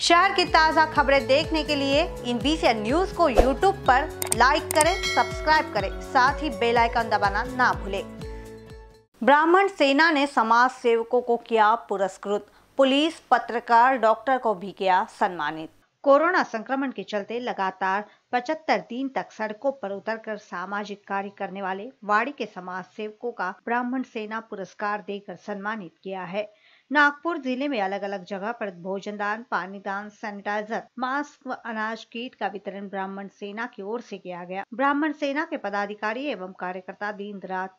शहर की ताज़ा खबरें देखने के लिए इन बीसीएन न्यूज़ को यूट्यूब पर लाइक करें सब्सक्राइब करें, साथ ही बेल आइकन दबाना ना भूलें। ब्राह्मण सेना ने समाज सेवकों को किया पुरस्कृत। पुलिस पत्रकार डॉक्टर को भी किया सम्मानित। कोरोना संक्रमण के चलते लगातार 75 दिन तक सड़कों पर उतरकर सामाजिक कार्य करने वाले वाड़ी के समाज सेवकों का ब्राह्मण सेना पुरस्कार देकर सम्मानित किया है। नागपुर ज़िले में अलग अलग जगह पर भोजन दान, पानी दान, सैनिटाइजर, मास्क व अनाज कीट का वितरण ब्राह्मण सेना की ओर से किया गया। ब्राह्मण सेना के पदाधिकारी एवं कार्यकर्ता दिन रात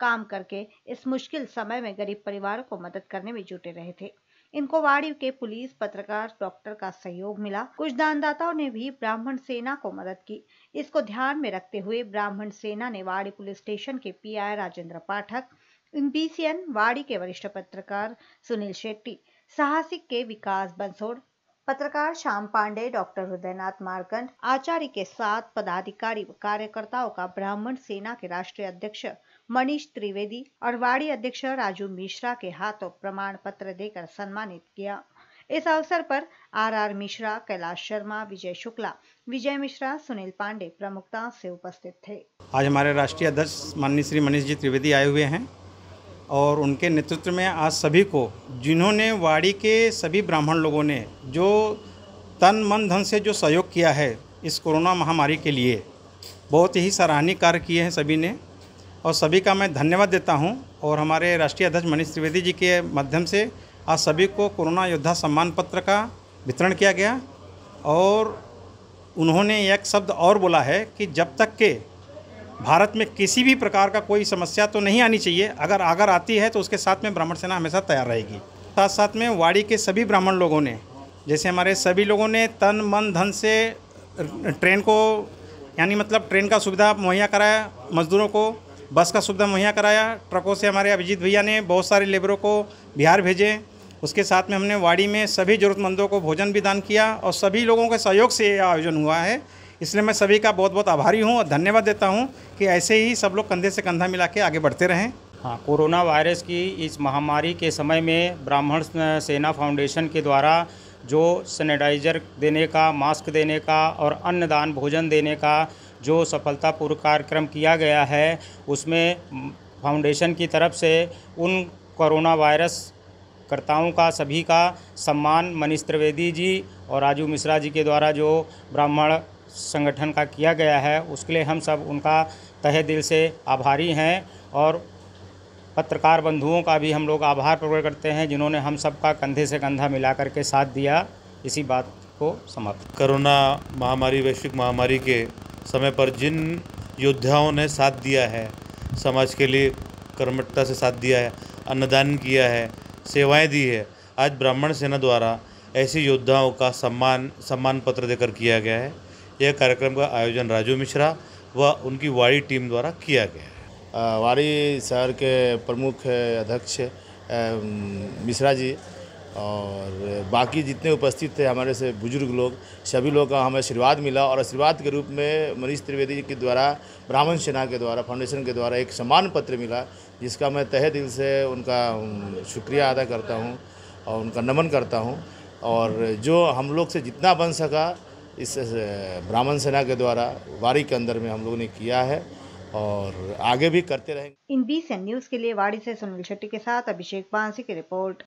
काम करके इस मुश्किल समय में गरीब परिवारों को मदद करने में जुटे रहे थे। इनको वाड़ी के पुलिस पत्रकार, डॉक्टर का सहयोग मिला। कुछ दानदाताओं ने भी ब्राह्मण सेना को मदद की। इसको ध्यान में रखते हुए ब्राह्मण सेना ने वाड़ी पुलिस स्टेशन के पीआई राजेंद्र पाठक बीसीएन वाड़ी के वरिष्ठ पत्रकार सुनील शेट्टी, साहसिक के विकास बंसोड़ पत्रकार श्याम पांडे, डॉक्टर हृदयनाथ मारकंड, आचार्य के साथ पदाधिकारी कार्यकर्ताओं का ब्राह्मण सेना के राष्ट्रीय अध्यक्ष मनीष त्रिवेदी और वाड़ी अध्यक्ष राजू मिश्रा के हाथों प्रमाण पत्र देकर सम्मानित किया। इस अवसर पर आर आर मिश्रा, कैलाश शर्मा, विजय शुक्ला, विजय मिश्रा, सुनील पांडे प्रमुखता से उपस्थित थे। आज हमारे राष्ट्रीय अध्यक्ष माननीय श्री मनीष जी त्रिवेदी आए हुए हैं। और उनके नेतृत्व में आज सभी को, जिन्होंने वाड़ी के सभी ब्राह्मण लोगों ने जो तन मन धन से जो सहयोग किया है इस कोरोना महामारी के लिए, बहुत ही सराहनीय कार्य किए हैं सभी ने। और सभी का मैं धन्यवाद देता हूँ और हमारे राष्ट्रीय अध्यक्ष मनीष त्रिवेदी जी के माध्यम से आज सभी को कोरोना योद्धा सम्मान पत्र का वितरण किया गया। और उन्होंने एक शब्द और बोला है कि जब तक के भारत में किसी भी प्रकार का कोई समस्या तो नहीं आनी चाहिए। अगर अगर आती है तो उसके साथ में ब्राह्मण सेना हमेशा तैयार रहेगी। साथ साथ में वाड़ी के सभी ब्राह्मण लोगों ने, जैसे हमारे सभी लोगों ने तन, मन, धन से ट्रेन को, यानी मतलब ट्रेन का सुविधा मुहैया कराया, मज़दूरों को, बस का सुविधा मुहैया कराया, ट्रकों से हमारे अभिजीत भैया ने, बहुत सारे लेबरों को बिहार भेजे। उसके साथ में हमने वाड़ी में सभी ज़रूरतमंदों को भोजन भी दान किया और सभी लोगों के सहयोग से यह आयोजन हुआ है। इसलिए मैं सभी का बहुत बहुत आभारी हूँ और धन्यवाद देता हूँ कि ऐसे ही सब लोग कंधे से कंधा मिला के आगे बढ़ते रहें। हाँ कोरोना वायरस की इस महामारी के समय में ब्राह्मण सेना फाउंडेशन के द्वारा जो सैनिटाइजर देने का, मास्क देने का और अन्नदान, भोजन देने का जो सफलतापूर्वक कार्यक्रम किया गया है, उसमें फाउंडेशन की तरफ़ से उन कोरोना वायरस कर्ताओं का, सभी का सम्मान, मनीष त्रिवेदी जी और राजू मिश्रा जी के द्वारा जो ब्राह्मण संगठन का किया गया है, उसके लिए हम सब उनका तहे दिल से आभारी हैं और पत्रकार बंधुओं का भी हम लोग आभार प्रकट करते हैं, जिन्होंने हम सबका कंधे से कंधा मिला करके साथ दिया। इसी बात को समाप्त कोरोना महामारी, वैश्विक महामारी के समय पर जिन योद्धाओं ने साथ दिया है, समाज के लिए कर्मठता से साथ दिया है, अन्नदान किया है, सेवाएँ दी है, आज ब्राह्मण सेना द्वारा ऐसे योद्धाओं का सम्मान सम्मान पत्र देकर किया गया है। यह कार्यक्रम का आयोजन राजू मिश्रा व उनकी वाड़ी टीम द्वारा किया गया है। वाड़ी शहर के प्रमुख अध्यक्ष मिश्रा जी और बाकी जितने उपस्थित थे, हमारे से बुज़ुर्ग लोग, सभी लोग का हमें आशीर्वाद मिला और आशीर्वाद के रूप में मनीष त्रिवेदी के द्वारा, ब्राह्मण सेना के द्वारा फाउंडेशन के द्वारा एक सम्मान पत्र मिला, जिसका मैं तहे दिल से उनका शुक्रिया अदा करता हूँ और उनका नमन करता हूँ। और जो हम लोग से जितना बन सका इस ब्राह्मण सेना के द्वारा वारी के अंदर में हम लोगों ने किया है और आगे भी करते रहेंगे। इन बीस न्यूज़ के लिए वाड़ी से सुनील शेट्टी के साथ अभिषेक बांसी की रिपोर्ट।